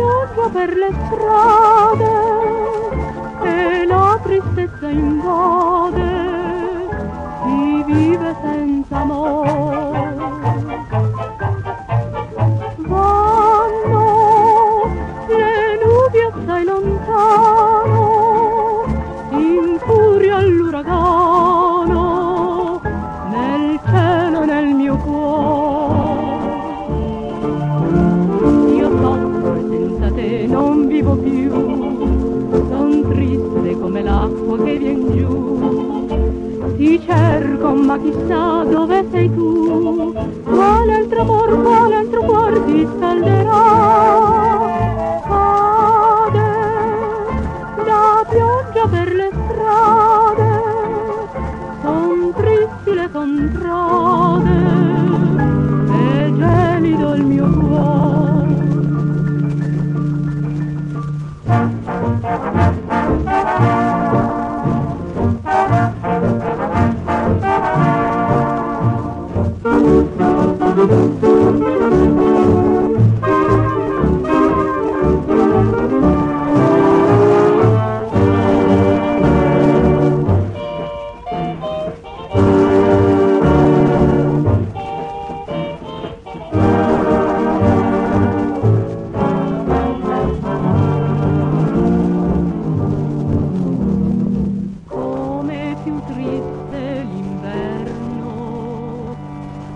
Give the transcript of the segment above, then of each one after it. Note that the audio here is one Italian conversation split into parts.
viaggia per le strade e la tristezza invade trovo più, son triste come l'acqua che vien giù. Ti cerco ma chissà dove sei tu, quale altro cuore, quale altro cuore ti salderò. Cade la pioggia per le strade, son tristi le contrade.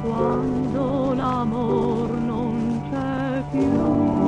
quando l'amor non c'è più.